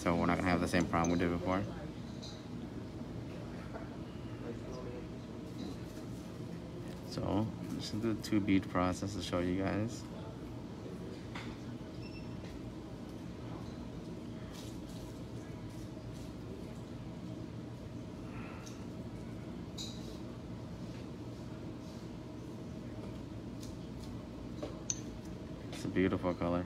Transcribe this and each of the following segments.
So we're not gonna have the same problem we did before. So, just do the two bead process to show you guys. It's a beautiful color.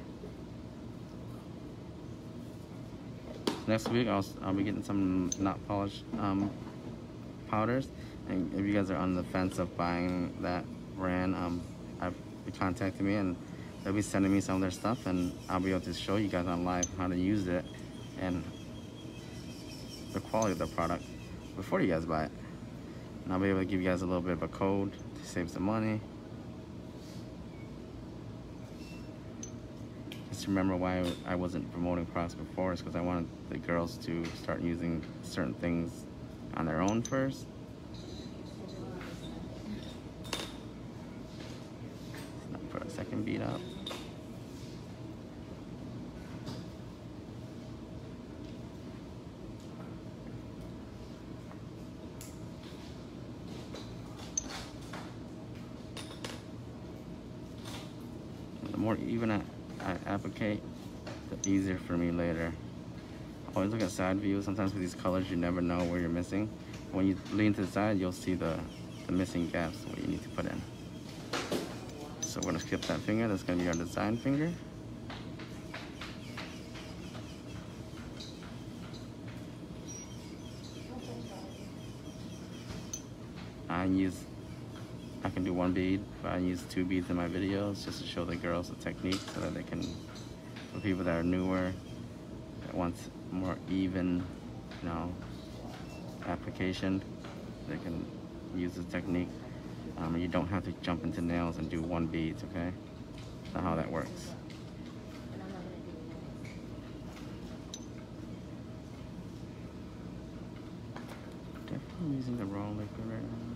Next week, I'll, I'll be getting some not polished um, powders. And if you guys are on the fence of buying that brand, um, I've contacted me and they'll be sending me some of their stuff and I'll be able to show you guys on live how to use it and the quality of the product before you guys buy it. And I'll be able to give you guys a little bit of a code to save some money. Remember why I wasn't promoting products before is because I wanted the girls to start using certain things on their own first put a second bead up. The more even I, I applicate, the easier for me later. Always look at side views. Sometimes with these colors, you never know where you're missing. When you lean to the side, you'll see the, the missing gaps, what you need to put in. So we're gonna skip that finger. That's gonna be our design finger. I use, I can do one bead, but I use two beads in my videos just to show the girls the technique so that they can, people that are newer, that wants more even, you know, application, they can use the technique. Um, you don't have to jump into nails and do one beads, okay? That's how that works. Definitely using the wrong liquid right now.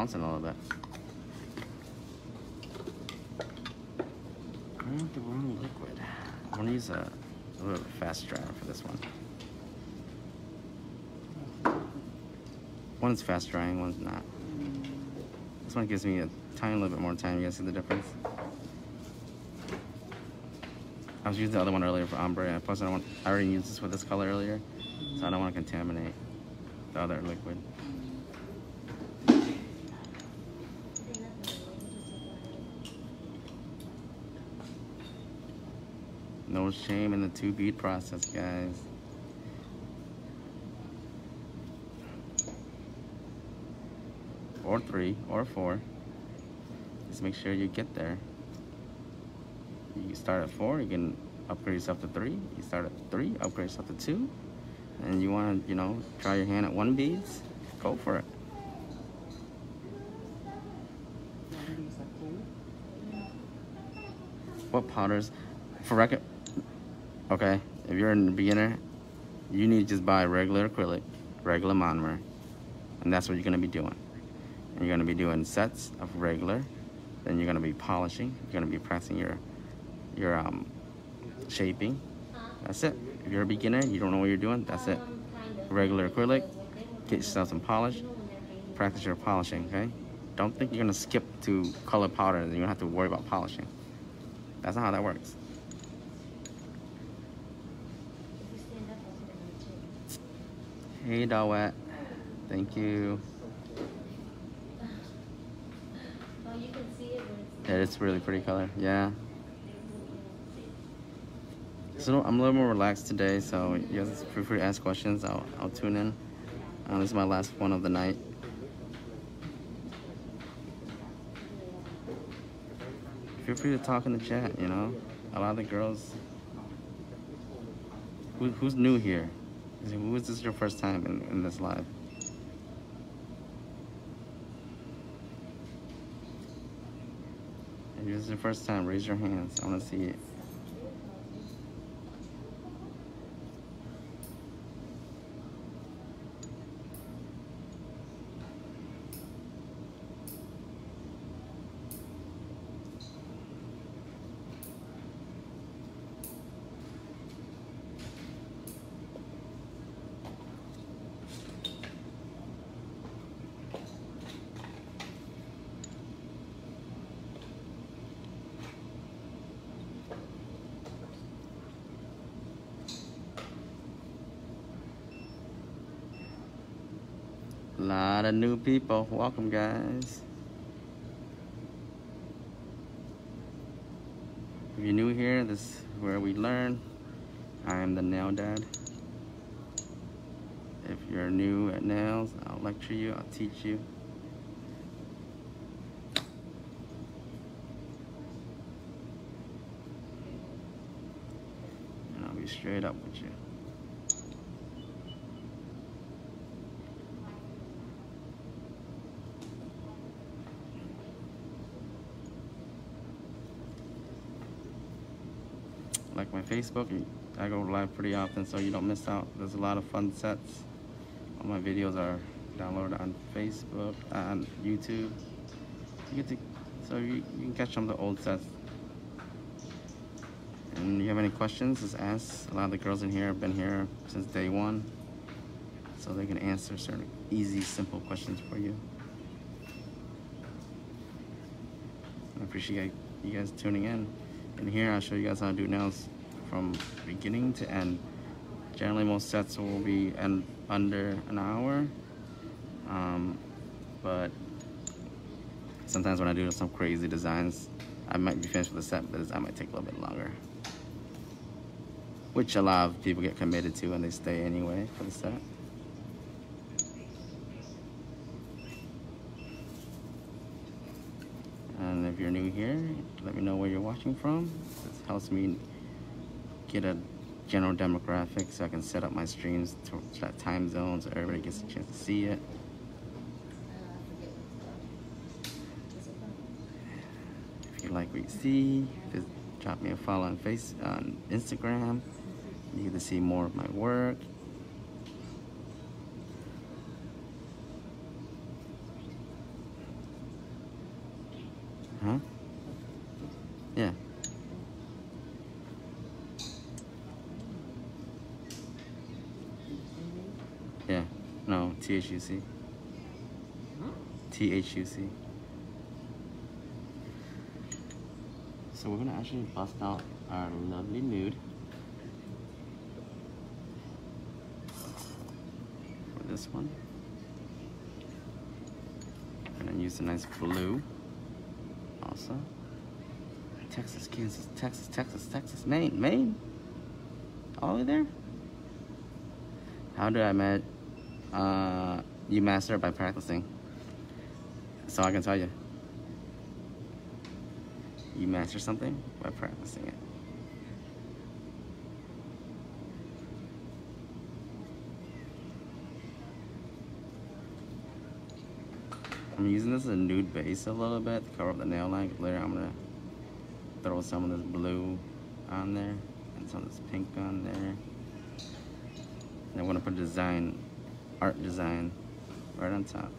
Bouncing a little bit. I want the wrong liquid. I want to use a, a little fast dryer for this one. One's fast drying, one's not. This one gives me a tiny little bit more time. You guys see the difference? I was using the other one earlier for ombre, plus I don't want, I already used this with this color earlier, so I don't want to contaminate the other liquid. No shame in the two bead process, guys. Or three, or four. Just make sure you get there. You start at four, you can upgrade yourself to three. You start at three, upgrade yourself to two. And you want to, you know, try your hand at one beads, go for it. What powders? For record, okay, if you're a beginner, you need to just buy regular acrylic, regular monomer, and that's what you're gonna be doing. And you're gonna be doing sets of regular, then you're gonna be polishing, you're gonna be pressing your, your um, shaping. That's it. If you're a beginner, you don't know what you're doing, that's it. Regular acrylic, get yourself some polish, practice your polishing, okay? Don't think you're gonna skip to color powder and you're gonna have to worry about polishing. That's not how that works. Hey, Dawet. Thank you. Yeah, it's really pretty color. Yeah. So I'm a little more relaxed today, so you guys feel free to ask questions. I'll, I'll tune in. Uh, this is my last one of the night. Feel free to talk in the chat, you know? A lot of the girls... Who, who's new here? Is this your first time in, in this live? If this is your first time, raise your hands. I want to see it. New people. Welcome, guys. If you're new here, this is where we learn. I am the nail dad. If you're new at nails, I'll lecture you, I'll teach you. And I'll be straight up with you. like my Facebook. I go live pretty often so you don't miss out. There's a lot of fun sets. All my videos are downloaded on Facebook, on YouTube. You get to, so you, you can catch some of the old sets. And you have any questions, just ask. A lot of the girls in here have been here since day one. So they can answer certain easy, simple questions for you. I appreciate you guys tuning in. And here I'll show you guys how to do nails from beginning to end. Generally most sets will be under an hour. Um, but sometimes when I do some crazy designs, I might be finished with the set, but design might take a little bit longer. Which a lot of people get committed to and they stay anyway for the set. And if you're new here, let me know where you're watching from. This helps me get a general demographic so I can set up my streams to that time zone so everybody gets a chance to see it. If you like what you see, just drop me a follow on face on Instagram. You get to see more of my work. Huh? Yeah. Yeah. No, THUC. THUC. So we're gonna actually bust out our lovely nude. For this one. And then use a nice blue also. Texas, Kansas, Texas, Texas, Texas, Maine, Maine. All the way there. How did I met? Uh, you master by practicing. So I can tell you. You master something by practicing it. I'm using this as a nude base a little bit to cover up the nail line. Later I'm gonna throw some of this blue on there and some of this pink on there. And I wanna put a design, art design right on top.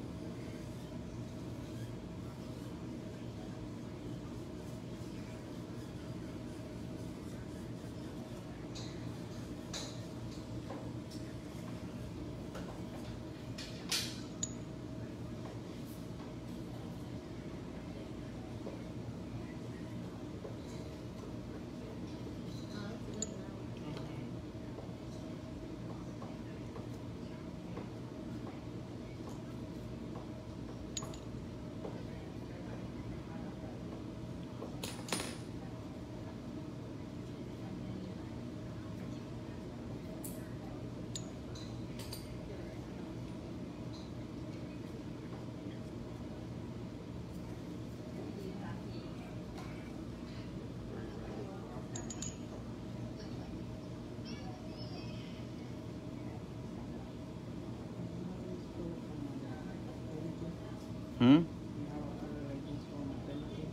Hmm?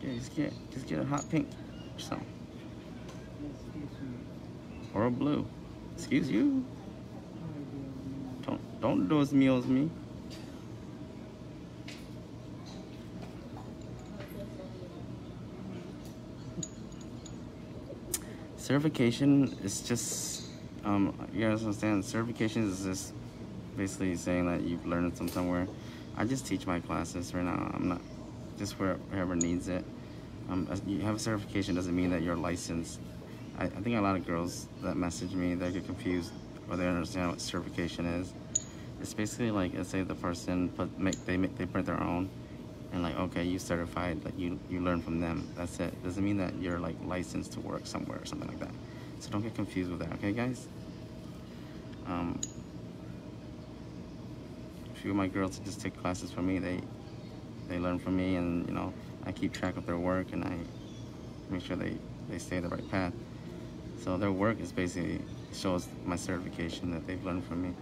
Yeah, Just get, just get a hot pink or something. Or a blue. Excuse you. Don't, don't those meals me. Certification is just, um, you guys understand, certification is just basically saying that you've learned it from somewhere. I just teach my classes right now. I'm not, just where, whoever needs it. Um, you have a certification doesn't mean that you're licensed. I, I think a lot of girls that message me, they get confused or they understand what certification is. It's basically like, let's say the person put, make, they, make, they print their own and like, okay, you certified, like you, you learn from them. That's it. Doesn't mean that you're like licensed to work somewhere or something like that. So don't get confused with that, okay guys? Um, few of my girls just take classes from me. They, they learn from me and you know, I keep track of their work and I make sure they, they stay the right path. So their work is basically shows my certification that they've learned from me.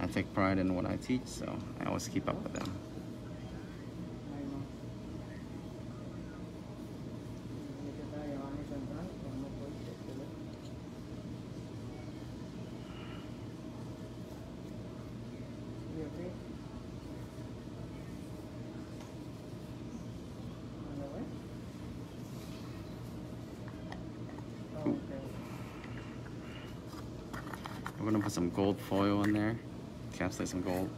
I take pride in what I teach, so I always keep up with them. We're gonna put some gold foil in there, encapsulate some gold.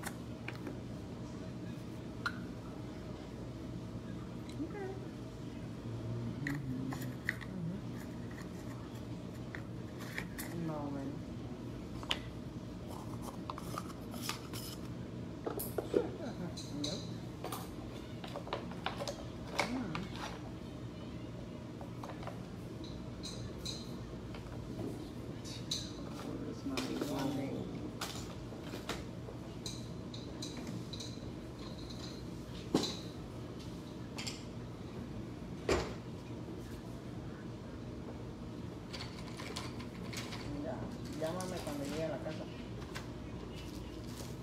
Llámame cuando llegue a la casa.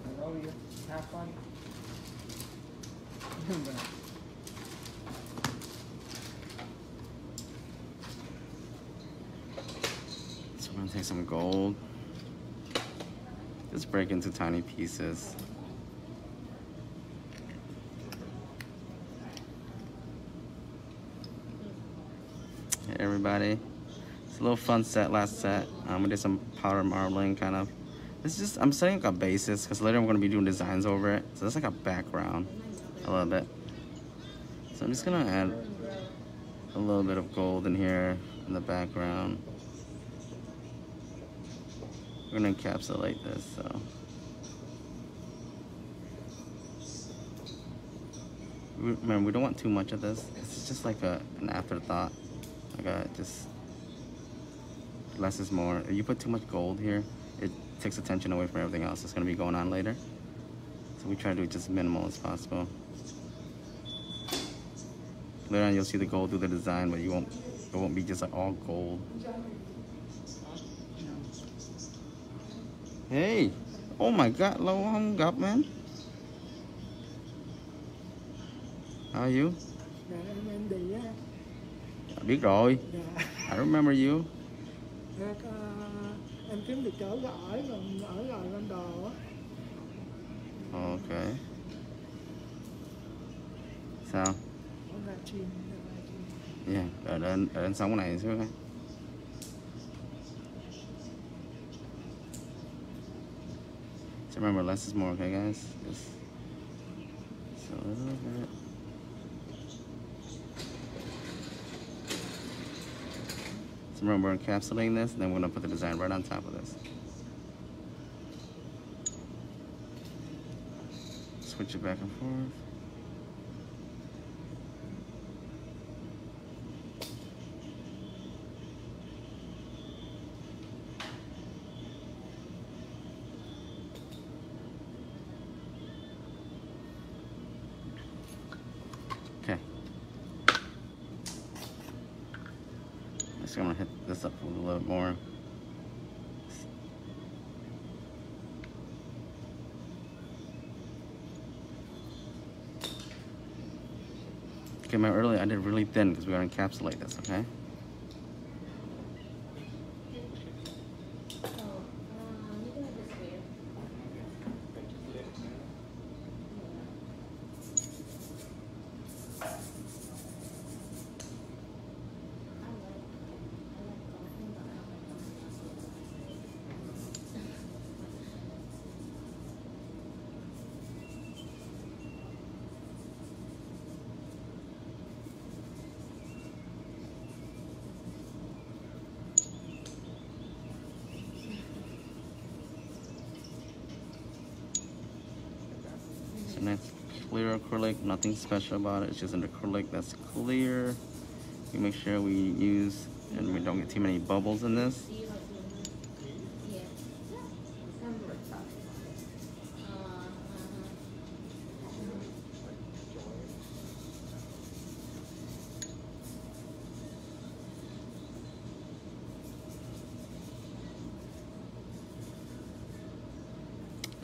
I love you. Have fun. So we're gonna take some gold. Just break into tiny pieces. Hey everybody. It's a little fun set last set. Um, we did some powder marbling kind of. It's just, I'm setting like a basis because later I'm going to be doing designs over it. So that's like a background a little bit. So I'm just going to add a little bit of gold in here in the background. We're to encapsulate this, so. Remember, we don't want too much of this. It's just like a, an afterthought. Like a, just less is more. If you put too much gold here, it takes attention away from everything else that's gonna be going on later. So we try to do it just minimal as possible. Later on you'll see the gold through the design, but you won't, it won't be just like all gold. Hey, oh my God, lâu không gặp man. How are you? Dạ á. Biết rồi. Dạ. I remember you. Dạ, à, em kiếm được chỗ ở rồi ở lại Ban Đồ á. Okay. Sao? Yeah, ở đến ở đến sống cái này xíu coi. So remember, less is more, okay, guys? Just, just a little bit. So remember, we're encapsulating this, and then we're gonna put the design right on top of this. Switch it back and forth. Just gonna hit this up a little bit more. Okay, my earlier I did really thin because we're gonna encapsulate this, okay? So, uh, you can just wear. I like, I like golfing, but I don't like golfing. So nice clear acrylic, nothing special about it. It's just an acrylic that's clear. We make sure we use and we don't get too many bubbles in this. Do you like doing that? Yeah. Uh, uh-huh.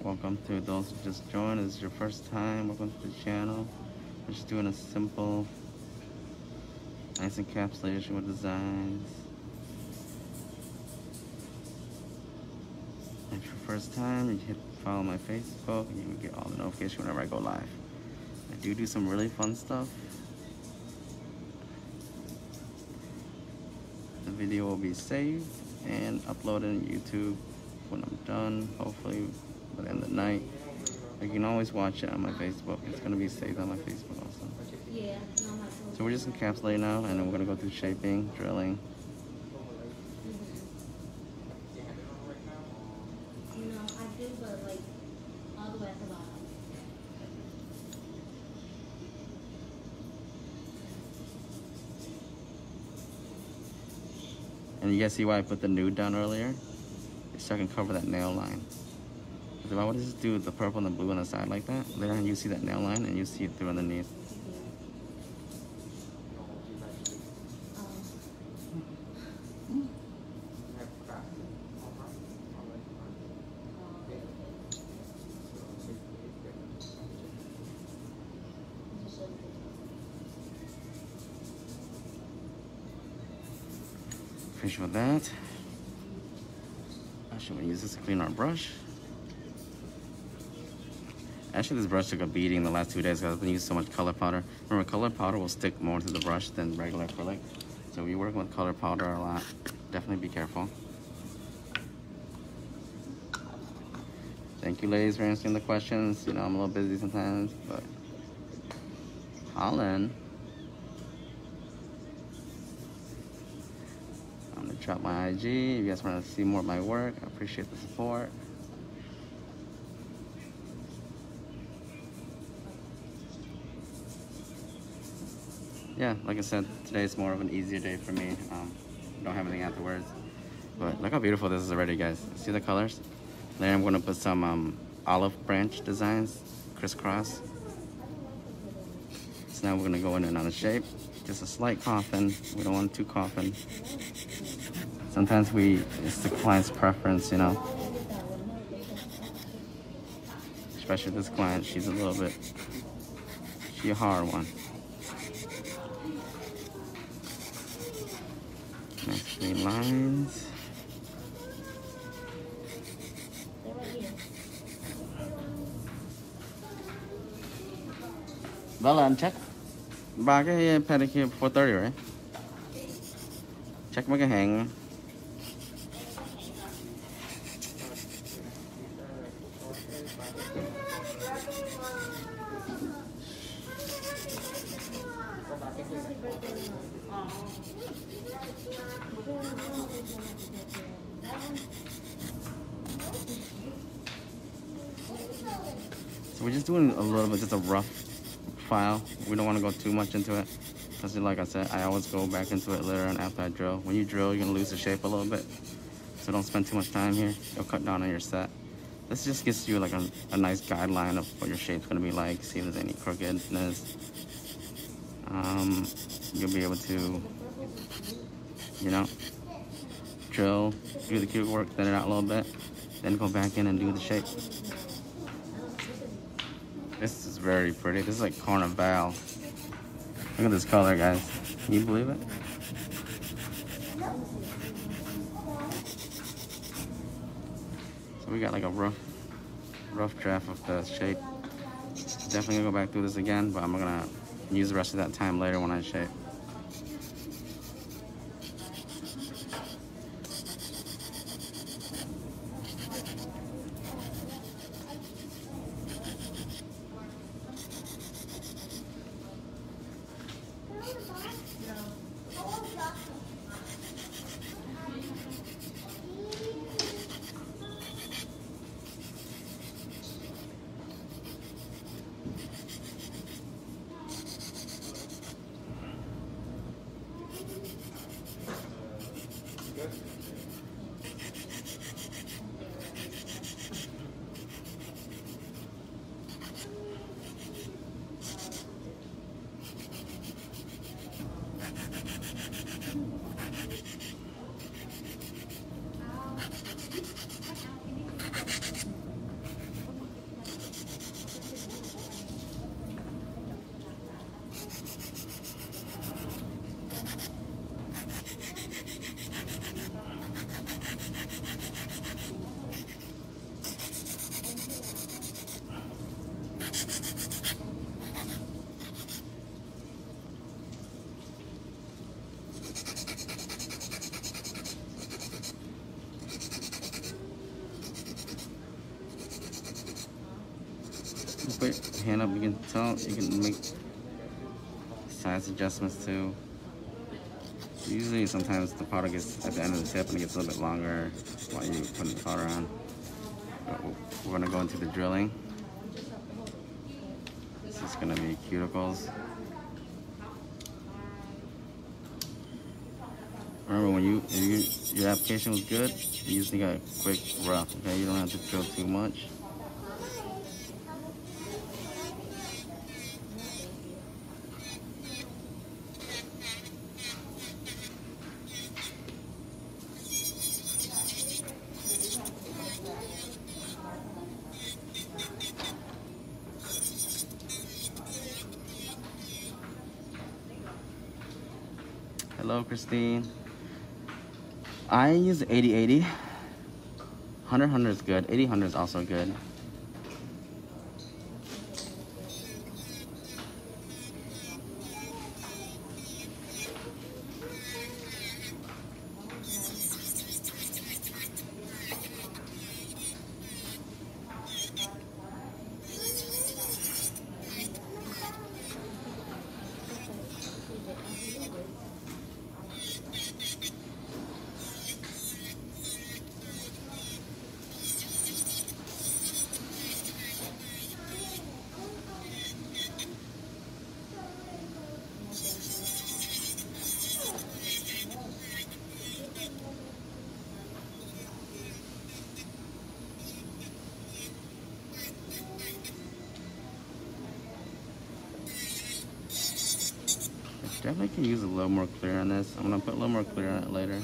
Welcome to those who just joined. This is your first time. Welcome to the channel. We're just doing a simple, nice encapsulation with designs. If your first time, you hit follow my Facebook and you will get all the notifications whenever I go live. I do do some really fun stuff. The video will be saved and uploaded on YouTube when I'm done, hopefully by the end of the night. You can always watch it on my Facebook. It's gonna be saved on my Facebook also. Yeah, So we're just encapsulating now and then we're gonna go through shaping, drilling. No, I do, but like all the way at the bottom. And you guys see why I put the nude down earlier? So I can cover that nail line. If I would just do the purple and the blue on the side like that, then you see that nail line and you see it through underneath. Finish with that. Actually, we use this to clean our brush. Actually, this brush took a beating the last two days because I've been using so much color powder. Remember, color powder will stick more to the brush than regular acrylic. So if you work with color powder a lot, definitely be careful. Thank you, ladies, for answering the questions. You know, I'm a little busy sometimes, but Holland. I'm gonna drop my IG. If you guys want to see more of my work, I appreciate the support. Yeah, like I said, today is more of an easier day for me. Um, don't have anything afterwards. But look how beautiful this is already, guys. See the colors? Then I'm gonna put some um, olive branch designs, crisscross. So now we're gonna go in another shape. Just a slight coffin. We don't want too coffin. Sometimes we, it's the client's preference, you know. Especially this client, she's a little bit, she a hard one. Lines. right here. Bella, check ba cái eh, pedicure 430 right? Check mấy cái hàng So we're just doing a little bit, just a rough file. We don't to go too much into it. Because like I said, I always go back into it later and after I drill. When you drill, you're going to lose the shape a little bit. So don't spend too much time here. You'll cut down on your set. This just gives you like a, a nice guideline of what your shape's going to be like. See if there's any crookedness. Um, you'll be able to, you know, drill, do the cute work, thin it out a little bit, then go back in and do the shape. This is very pretty. This is like Carnival. Look at this color, guys. Can you believe it? So we got like a rough, rough draft of the shape. Definitely gonna go back through this again, but I'm gonna use the rest of that time later when I shape. Hand up, you can tell, you can make size adjustments too. Usually sometimes the powder gets at the end of the tip and it gets a little bit longer while you put the powder on. But we're gonna go into the drilling. This is gonna be cuticles. Remember when you, you your application was good, you just need a quick rough, okay? You don't have to drill too much. I use 80-80. 100-100 is good. 80-100 is also good. Definitely can use a little more clear on this. I'm gonna put a little more clear on it later.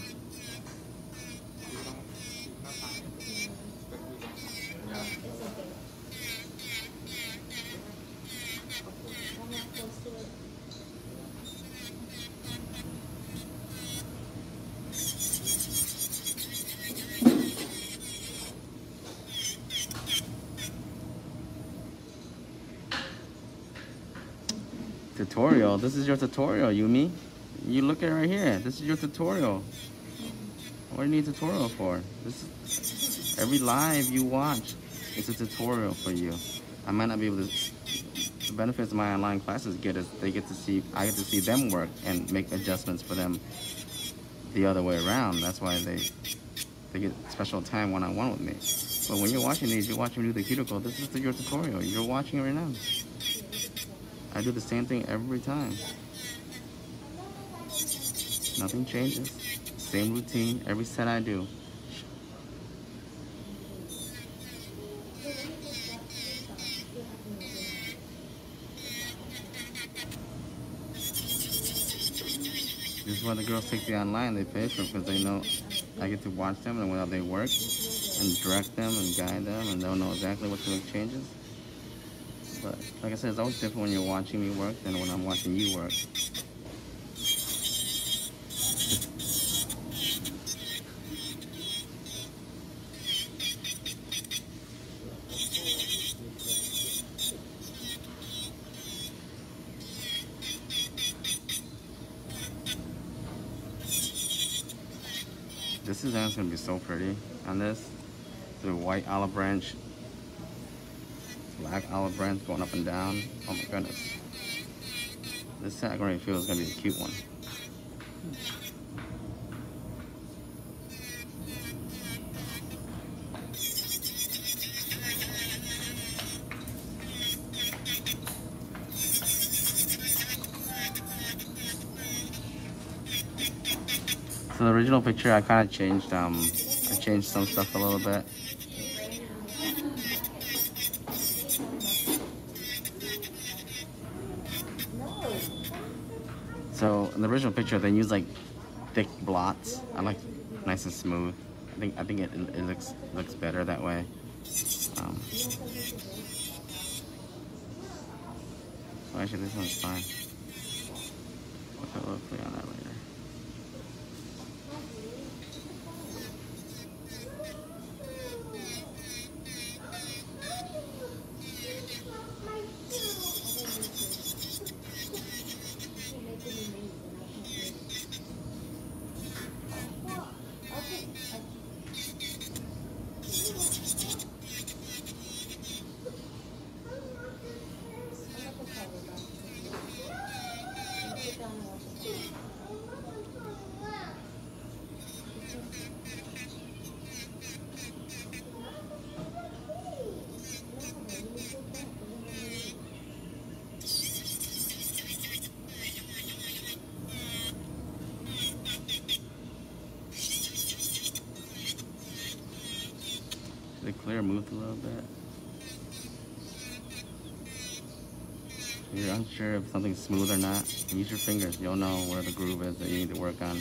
This is your tutorial, Yumi. You look at it right here. This is your tutorial. What do you need tutorial for? This is, every live you watch is a tutorial for you. I might not be able to. The benefits of my online classes get is they get to see I get to see them work and make adjustments for them the other way around. That's why they they get special time one on one with me. But when you're watching these, you're watching me do the cuticle. This is your tutorial. You're watching it right now. I do the same thing every time. Nothing changes. Same routine every set I do. This is why the girls take the online. They pay for it because they know I get to watch them and how they work and direct them and guide them and they'll know exactly what to make changes. Like I said, it's always different when you're watching me work than when I'm watching you work. This is gonna be so pretty on this. The white olive branch, black olive branch going up and down. Oh my goodness. This I already feel is gonna be a cute one. So the original picture, I kind of changed. Um, I changed some stuff a little bit. In the original picture, they use like thick blots. I like nice and smooth. I think I think it, it looks looks better that way. Um, oh, actually, this one's fine. We'll put a little play on that later. The clear moved a little bit. If you're unsure if something's smooth or not, use your fingers. You'll know where the groove is that you need to work on.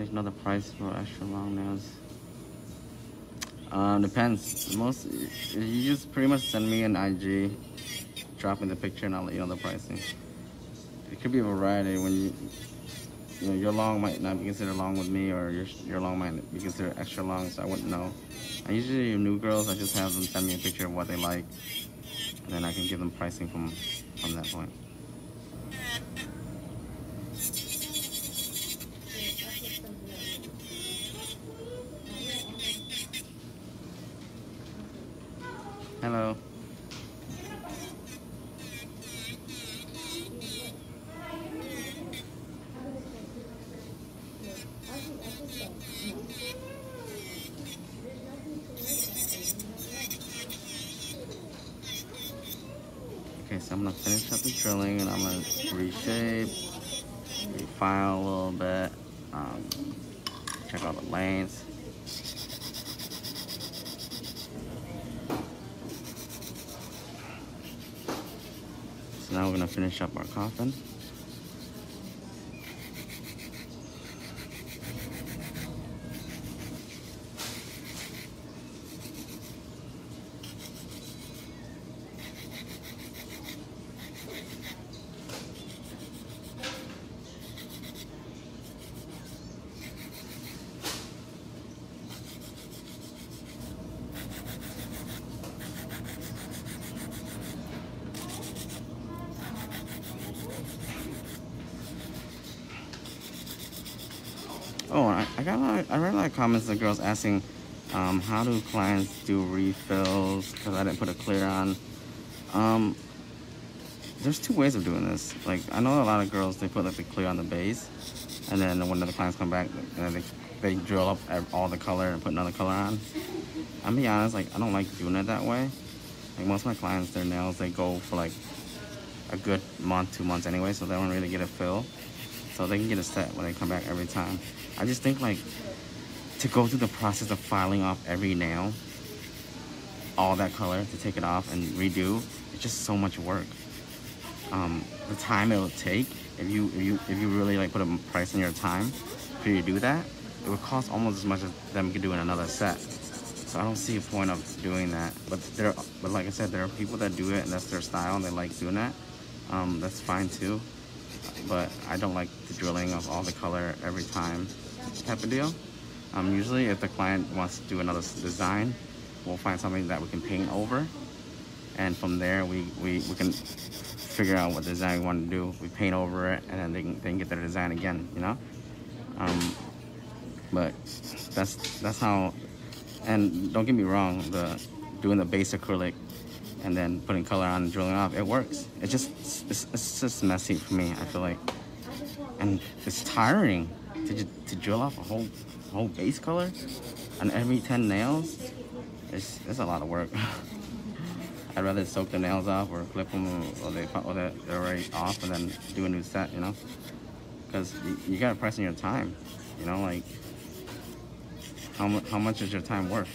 You know the price for extra long nails? Um, depends. Most you just pretty much send me an IG, drop me the picture, and I'll let you know the pricing. It could be a variety. When you, you know, your long might not be considered long with me, or your your long might be considered extra long, so I wouldn't know. I usually new girls, I just have them send me a picture of what they like, and then I can give them pricing from from that point. Hello. Okay, so I'm gonna finish up the drilling and I'm gonna reshape, refile a little bit, um, check all the lanes. Now we're gonna finish up our coffin. Comments of girls asking, um, how do clients do refills? Because I didn't put a clear on. Um, there's two ways of doing this. Like I know a lot of girls they put like the clear on the base, and then when the clients come back, they they drill up all the color and put another color on. I'm be honest, like I don't like doing it that way. Like most of my clients, their nails they go for like a good month, two months anyway, so they don't really get a fill. So they can get a set when they come back every time. I just think like to go through the process of filing off every nail, all that color to take it off and redo, it's just so much work. Um, the time it will take if you if you if you really like put a price on your time for you to do that, it would cost almost as much as them could do in another set. So I don't see a point of doing that. But there, but like I said, there are people that do it and that's their style and they like doing that. Um, that's fine too. But I don't like the drilling of all the color every time type of deal. Um, usually, if the client wants to do another design, we'll find something that we can paint over, and from there we, we, we can figure out what design we want to do. We paint over it, and then they can, they can get their design again. You know. Um, but that's that's how. And don't get me wrong, the doing the base acrylic and then putting color on and drilling off, it works. It just it's, it's just messy for me. I feel like, and it's tiring to to drill off a whole whole base color on every ten nails. It's it's a lot of work. I'd rather soak the nails off or clip them or they or they're, already off and then do a new set. You know, because you, you got to price in your time. You know, like how how much is your time worth?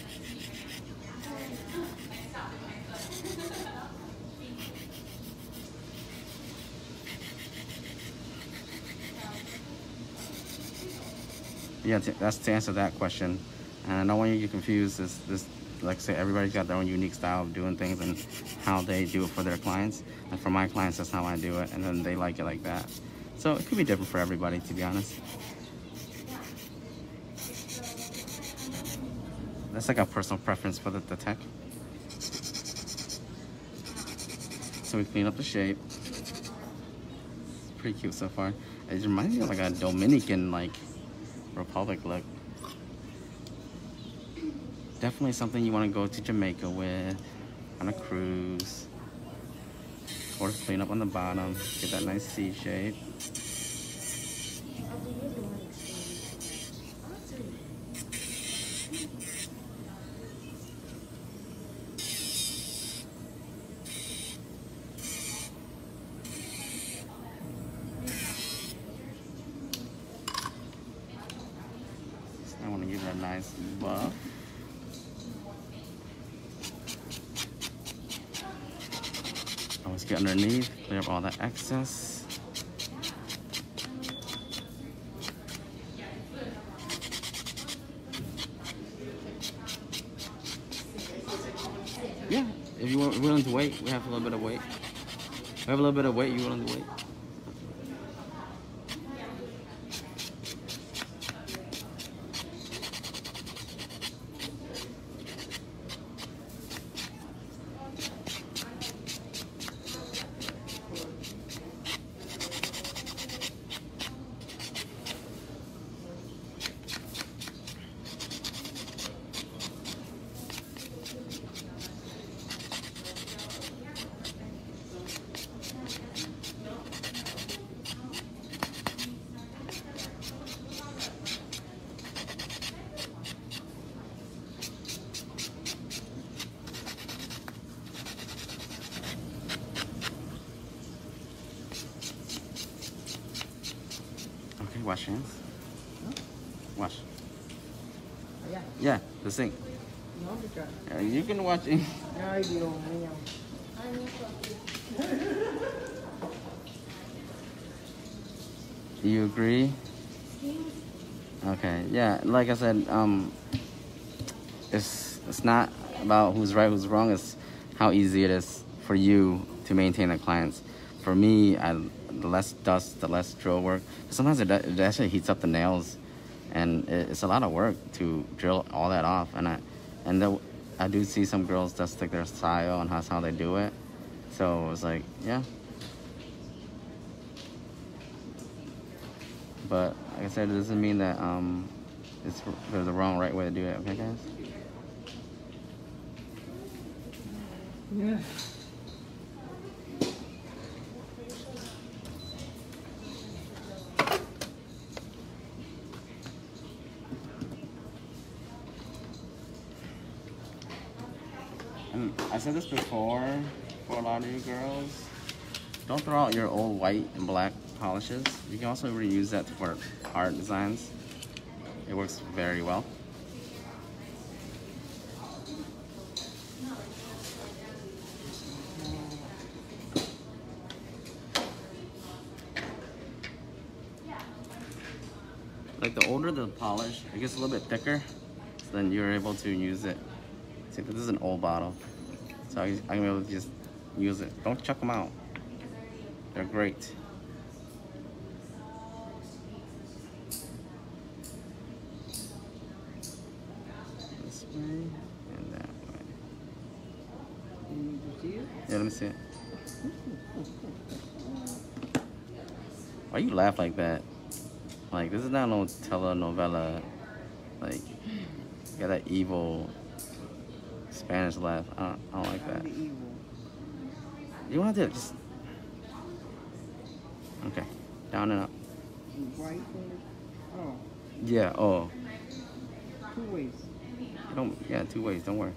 Yeah, that's to answer that question. And I don't want you to get confused. This, this, like I everybody's got their own unique style of doing things and how they do it for their clients. And for my clients, that's how I do it, and then they like it like that. So it could be different for everybody, to be honest. That's like a personal preference for the, the tech. So we clean up the shape. It's pretty cute so far. It reminds me of like a Dominican like Republic look. Definitely something you want to go to Jamaica with on a cruise. Or clean up on the bottom, get that nice C shape. I'll do you the one extended. Honestly. I want to give it a nice buff. Always get underneath, clear excess. Yeah, if you are willing to wait, we have a little bit of wait. We have a little bit of wait, you willing to wait? Okay, wash your hands. Wash. Yeah, the sink. Uh, you can watch it. Ay, Dios mío. Ay, mi papi. You agree? Okay, yeah. Like I said, um, it's it's not about who's right, who's wrong. It's how easy it is for you to maintain the clients. For me, I, the less dust, the less drill work. Sometimes it, it actually heats up the nails, and it's a lot of work to drill all that off. And I, and the, I do see some girls that's like their style and that's how they do it. So it's like, yeah. But Like I said, it doesn't mean that um, it's there's a wrong right way to do it. Okay, guys. Yeah. And I said this before for a lot of you girls. Don't throw out your old white and black polishes. You can also reuse that for art designs. It works very well. Like the older the polish, it gets a little bit thicker, so then you're able to use it. See, this is an old bottle, so I'm able to just use it. Don't chuck them out. They're great. This way and that way. Yeah, let me see it. Why you laugh like that? Like this is not no telenovela. Like got that evil Spanish laugh. I don't, I don't like that. You want to do just okay, down and up. Right. Oh, Yeah. Oh, two ways. don't. Yeah, two ways. Don't worry.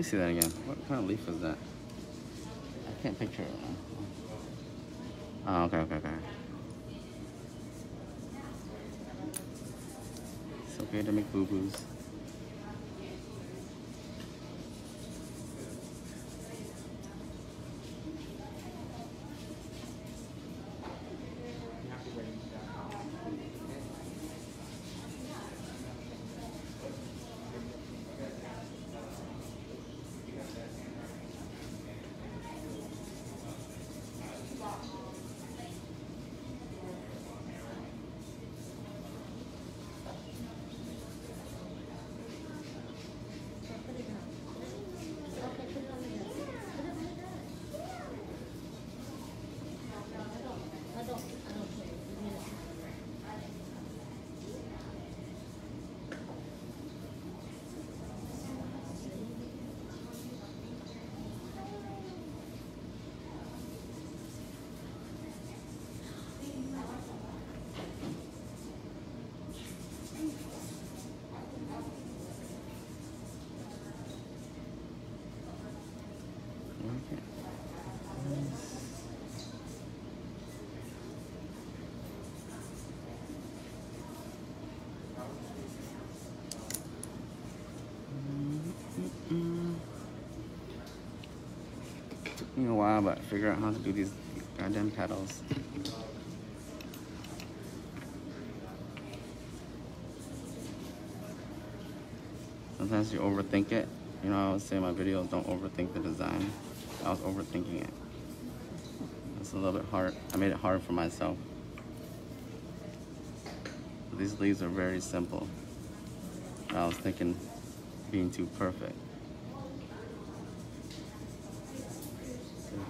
Me see that again. What kind of leaf is that? I can't picture it. Oh, okay, okay, okay. It's okay to make boo-boos. Okay. Took me a while, but figure out how to do these goddamn petals. Sometimes you overthink it. You know, I always say my videos, don't overthink the design. I was overthinking it. It's a little bit hard. I made it hard for myself. These leaves are very simple. I was thinking being too perfect.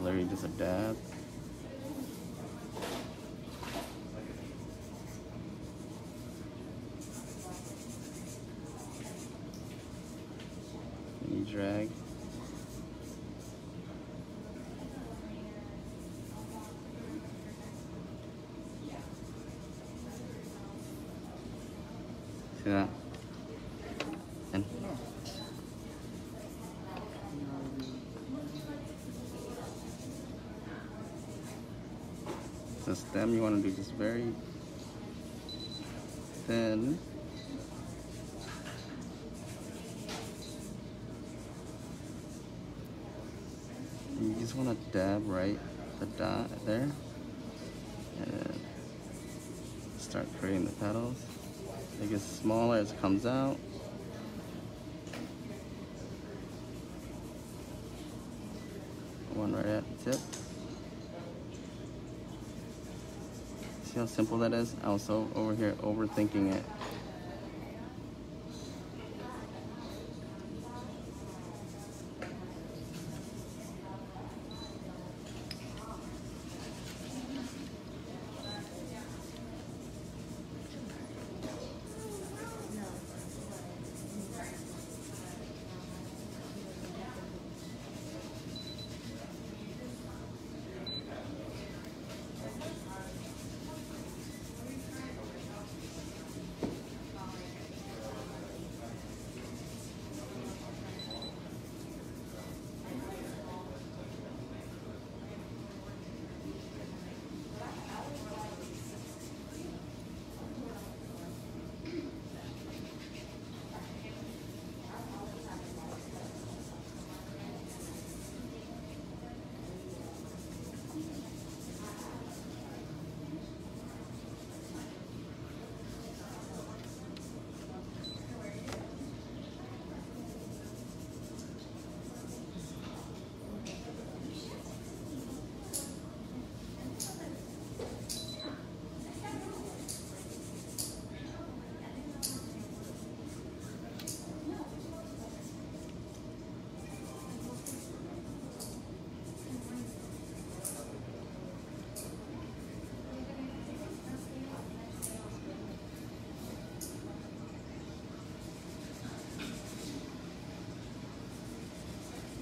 Literally just a dab. Mini drag. Stem, you want to do just very thin. You just want to dab right the dot there and start creating the petals. It gets smaller as it comes out. One right at the tip. See how simple that is? I was so over here overthinking it.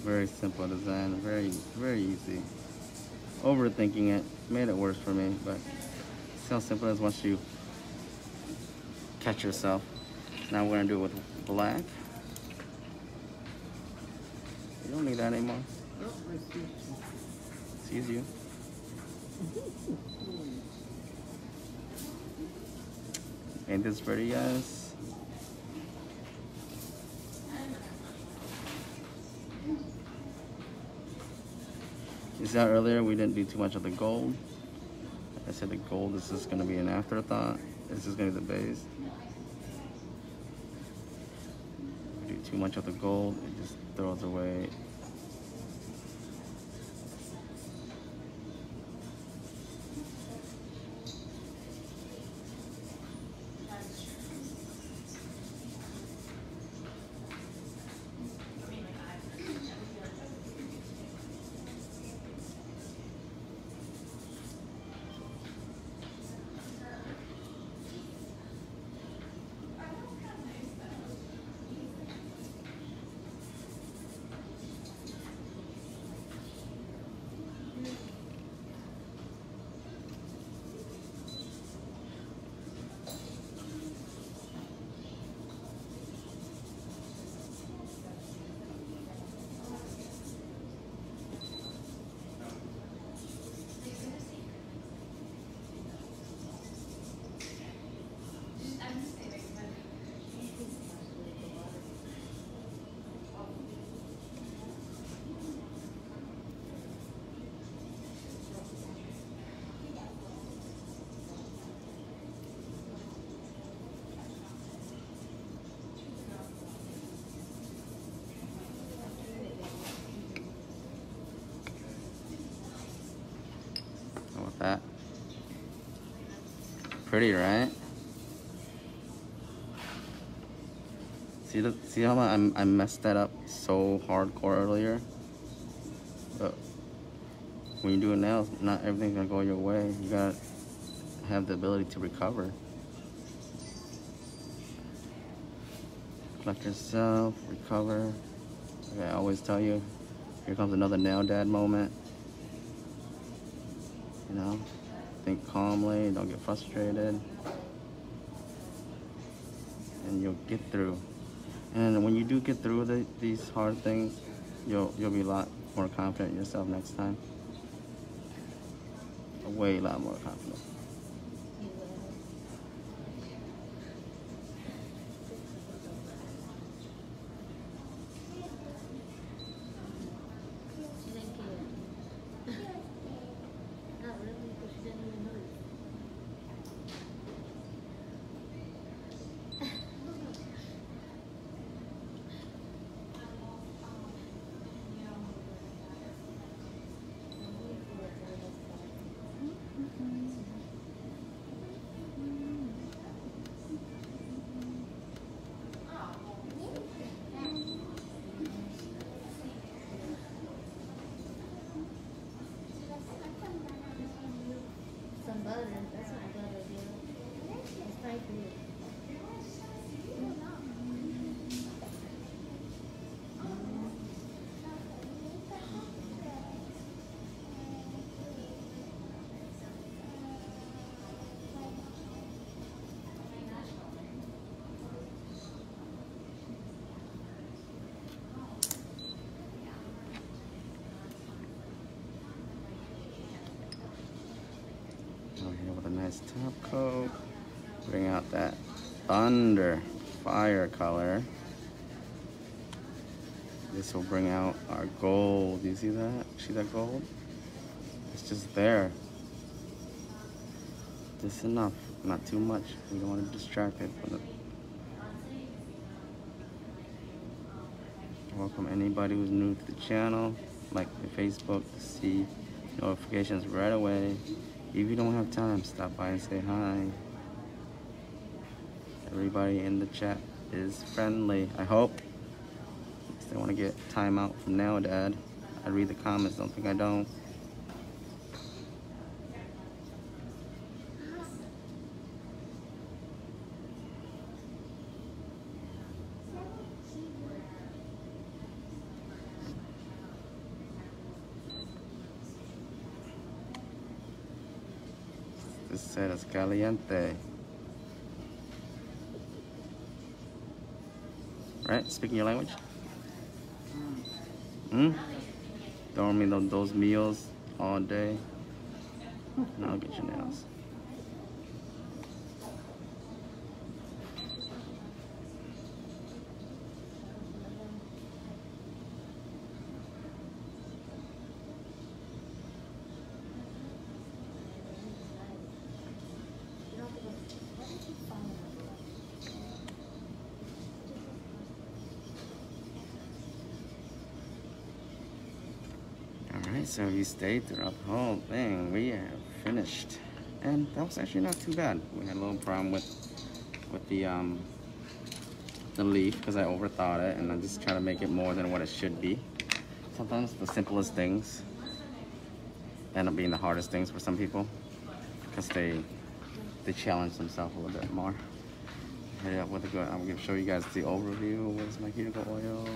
Very simple design, very, very easy. Overthinking it made it worse for me, but see how simple it is once you catch yourself. Now we're gonna do it with black. You don't need that anymore. Oh, I see. Ain't this pretty, guys? You saw earlier we didn't do too much of the gold. I said the gold is just gonna be an afterthought. This is gonna be the base. Do too much of the gold, it just throws away How about that? Pretty, right? See the see how I, I messed that up so hardcore earlier? But when you do it now, not everything's gonna go your way. You gotta have the ability to recover. Collect yourself, recover. Okay, I always tell you, here comes another nail dad moment. You know, think calmly, don't get frustrated. And you'll get through. And when you do get through the, these hard things, you'll you'll be a lot more confident in yourself next time. a way lot more confident. She didn't care. Not really, because she didn't even notice. Some butter, that's what butter do. It's quite good. Over here with a nice top coat. That thunder fire color. This will bring out our gold. You see that? See that gold? It's just there. Just enough, not too much. We don't want to distract it from the. Welcome anybody who's new to the channel. Like the Facebook to see notifications right away. If you don't have time, stop by and say hi. Everybody in the chat is friendly. I hope. They want to get time out from now, Dad. I read the comments. Don't think I don't. This said es caliente. Right? Speaking your language? Hmm? Me those, meals all day. I'll get your nails. You don't have to go, what did you find? Alright, so we stayed throughout the whole thing. We have finished. And that was actually not too bad. We had a little problem with with the um the leaf because I overthought it and I just try to make it more than what it should be. Sometimes the simplest things end up being the hardest things for some people because they they challenge themselves a little bit more. Up with a good. I'm gonna show you guys the overview. Where's my cuticle oil?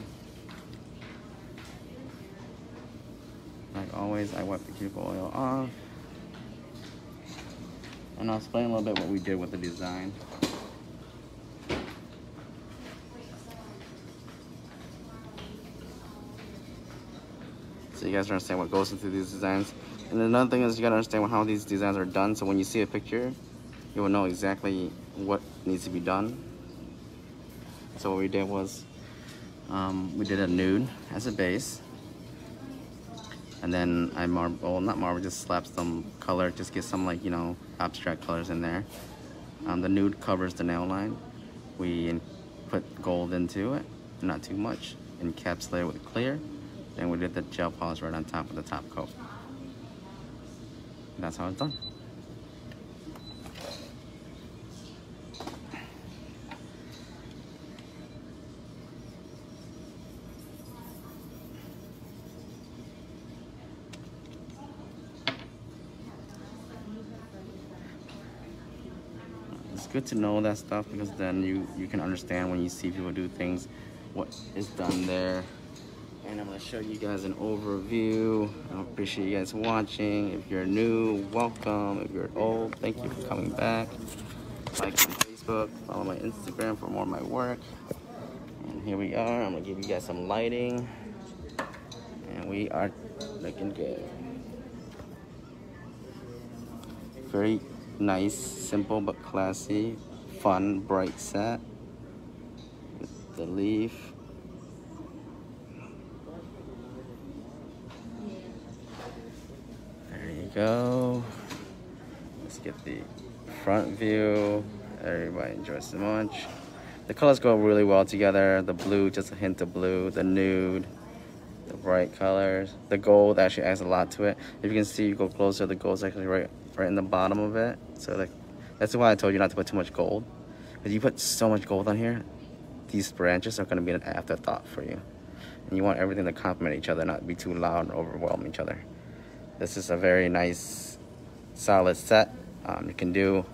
Like always, I wipe the cuticle oil off. And I'll explain a little bit what we did with the design. So you guys understand what goes into these designs. And another thing is you gotta understand how these designs are done. So when you see a picture, you will know exactly what needs to be done. So what we did was, um, we did a nude as a base. And then I marble, well, not marble, just slap some color, just get some like, you know, abstract colors in there. Um, the nude covers the nail line. We put gold into it, not too much, encapsulate it with clear. Then we did the gel polish right on top of the top coat. And that's how it's done. Good to know that stuff because then you, you can understand when you see people do things, what is done there. And I'm gonna show you guys an overview. I appreciate you guys watching. If you're new, welcome. If you're old, thank you for coming back. Like on Facebook, follow my Instagram for more of my work. And here we are. I'm gonna give you guys some lighting. And we are looking good. Very nice, simple but classy, fun, bright set. With the leaf. There you go. Let's get the front view. Everybody enjoys so much. The colors go really well together. The blue, just a hint of blue. The nude, the bright colors. The gold actually adds a lot to it. If you can see, you go closer, the gold's actually right, right in the bottom of it. So like, that's why I told you not to put too much gold. Because you put so much gold on here, these branches are gonna be an afterthought for you. And you want everything to complement each other, not be too loud and overwhelm each other. This is a very nice, solid set. Um, you can do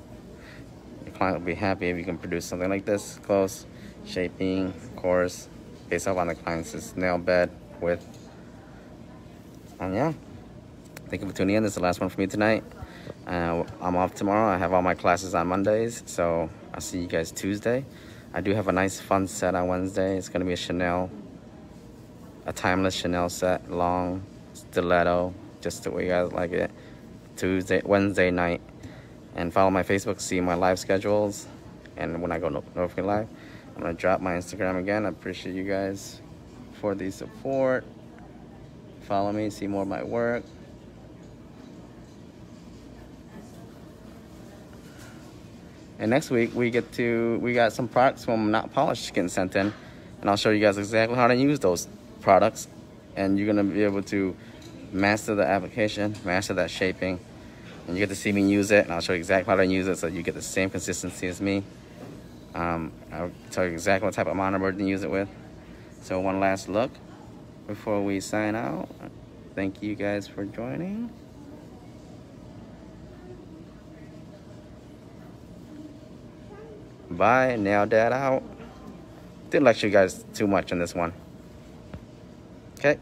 your client will be happy if you can produce something like this close shaping of course based off on the client's nail bed width and yeah thank you for tuning in this is the last one for me tonight uh, i'm off tomorrow i have all my classes on mondays so i'll see you guys tuesday i do have a nice fun set on wednesday it's going to be a chanel a timeless chanel set long stiletto just the way you guys like it tuesday wednesday night and follow my Facebook, see my live schedules, and when I go no notification live, I'm gonna drop my Instagram again. I appreciate you guys for the support. Follow me, see more of my work. And next week we get to we got some products from Not Polished getting sent in, and I'll show you guys exactly how to use those products, and you're gonna be able to master the application, master that shaping, and you get to see me use it and I'll show you exactly how to use it so you get the same consistency as me. Um, I'll tell you exactly what type of monomer to use it with. So one last look before we sign out. Thank you guys for joining. Bye, nail that out. Didn't lecture you guys too much on this one. Okay.